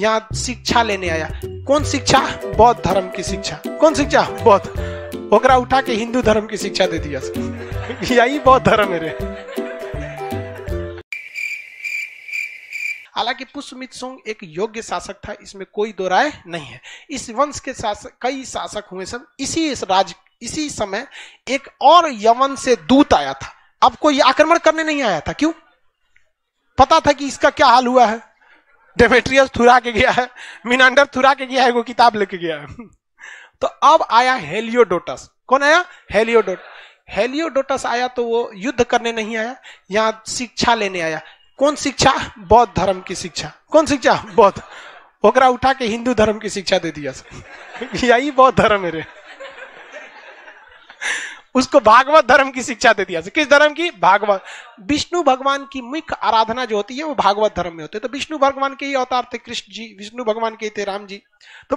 यहाँ शिक्षा लेने आया। कौन शिक्षा? बौद्ध धर्म की शिक्षा। कौन शिक्षा? बौद्ध। ओकरा उठा के हिंदू धर्म की शिक्षा दे दिया यही बौद्ध धर्म है रे। हालाँकि पुष्पमित सुंग एक योग्य शासक था, इसमें कोई दो राय नहीं है। इस वंश के शासक, कई शासक हुए सब इसी इस राज, इसी समय एक और यवन से दूत आया था। अब कोई आक्रमण करने नहीं आया था, क्यों? पता था कि इसका क्या हाल हुआ है। डेमेट्रियस थुरा के गया है मिनांडर थुरा के गया है, वो किताब लेके गया है। तो अब आया हेलियोडोटस कौन आया? हेलियोडोट हेलियोडोटस आया तो वो युद्ध करने नहीं आया, यहाँ शिक्षा लेने आया। कौन शिक्षा? बौद्ध धर्म की शिक्षा। कौन शिक्षा? बौद्ध। ओकरा उठा के हिंदू धर्म की शिक्षा दे दिया यही बौद्ध धर्म है रे। उसको भागवत धर्म की शिक्षा दे दिया। किस धर्म की? भागवत। विष्णु भगवान की मुख्य आराधना जो होती है, वो भागवत धर्म में होती है। तो विष्णु भगवान के ही अवतार थे, कृष्ण जी, विष्णु भगवान के थे, राम जी। तो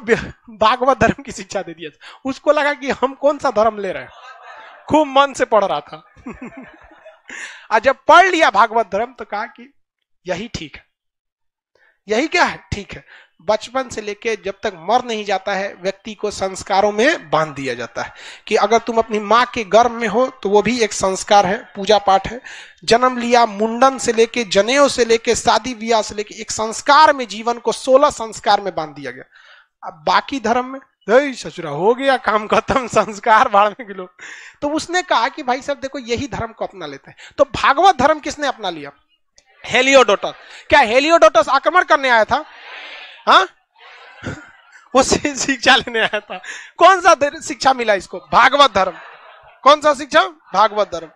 भागवत धर्म की शिक्षा दे दिया। उसको लगा कि हम कौन सा धर्म ले रहे हैं? खूब मन से पढ़ रहा था। और जब पढ़ लिया भागवत धर्म तो कहा कि यही ठीक है। यही क्या है? ठीक है। बचपन से लेके जब तक मर नहीं जाता है, व्यक्ति को संस्कारों में बाँध दिया जाता है। कि अगर तुम अपनी माँ के गर्भ में हो तो वो भी एक संस्कार है पूजा पाठ है। जन्म लिया मुंडन से लेके, जनेऊ से लेके, शादी ब्याह से लेके, एक संस्कार में, जीवन को सोलह संस्कार में बाँध दिया गया। अब बाकी धर्म में ससुरा, हो गया काम खत्म, संस्कार बाढ़ने के लोग। तो उसने कहा कि, भाई साहब, देखो, यही धर्म को अपना लेते हैं। तो भागवत धर्म किसने अपना लिया? हेलियोडोटस। क्या हेलियोडोटस आक्रमण करने आया था? हाँ? वो शिक्षा लेने आया था। कौन सा शिक्षा मिला इसको? भागवत धर्म। कौन सा शिक्षा? भागवत धर्म।